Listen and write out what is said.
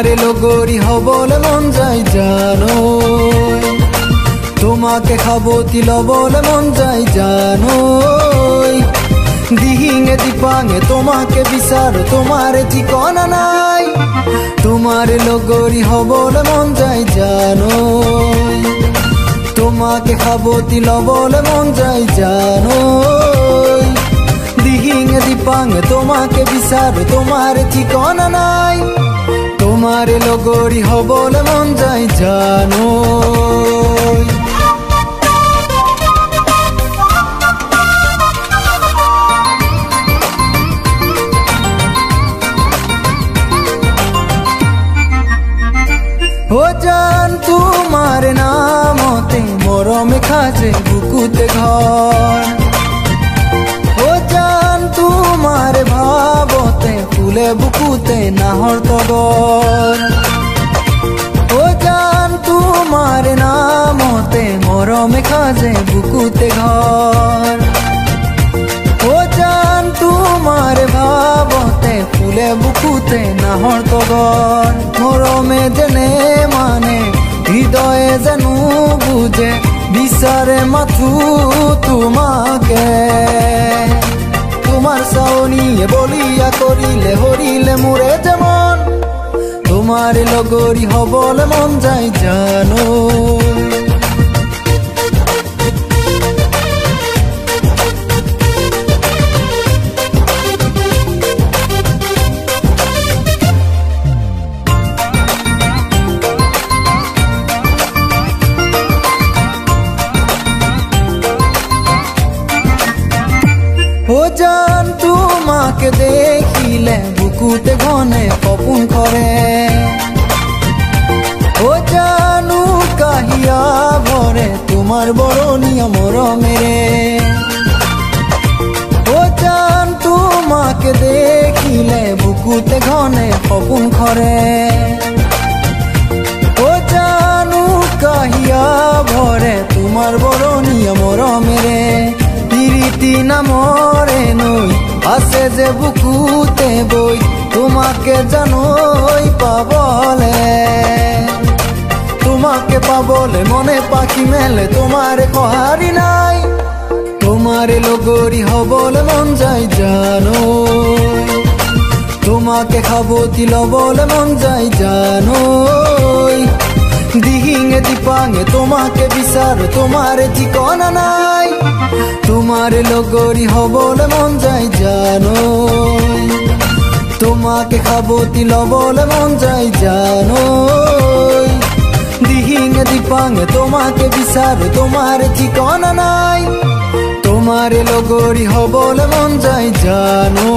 তোমার লগরি হবলে মন যাই জানো। তোমাকে খাব তিল বলে মন যাই জানো দিহিঙে দিপাঙে তোমাকে বিচার, তোমার ঠিকনা নাই। তোমার লগরি হবলে মন যাই জানো তোমাকে খাব তিল বলে মন যাই জানো দিহিঙে দিপাঙে তোমাকে বিচার, তোমার ঠিকনা নাই। তোমার লগরি হবলে মন যাই জানো। ও জান তোমার নামতে মরমে খাজে বুকুতে ঘর। বুকুতে নাহর তগর। ও জান, তোমার নামতে মরমে খাজে বুকুতে ঘর। ও জান, তোমার ভাবতে ফুলে বুকুতে নাহর তগর। মরমে জেনে মানে হৃদয়ে যেন বুঝে বিচারে মাথু তোমাকে। তোমার সাউনিয়ে বলিয়া করিলে হরিলে মুরে যেমন তোমার লগরি হবলে মন যাই জানো। ও দেখিলে বুকুতে ঘনে কপুন করে। ও জানু কাহিয়া ভরে তোমার বড় নিয়মর মেরে ও জান তোমাকে দেখিলে বুকুতে ঘনে পপুন করে। ও জানু কাহিয়া ভরে তোমার বড় নিয়মর মেরে প্রীতি নামরে নই আছে যে বুকুতে বই, তোমাকে জানোই পাবলে। তোমাকে পাবলে মনে পাখি মেলে, তোমার কহারি নাই। তোমার লগরি হবলে মন যাই জানো তোমাকে খাব তিল বলে মন যাই জানো দিহিঙে দিপাঙে তোমাকে বিচার, তোমার ঠিকনা নাই। তোমার লগরি হবলে মন যাই তোমাকে খাব তিল বলে মন যাই জানো? দিহিং দিপাঙে তোমাকে বিচার, তোমার ঠিকনা নাই। তোমার লগরি হবলে মন যাই জানো?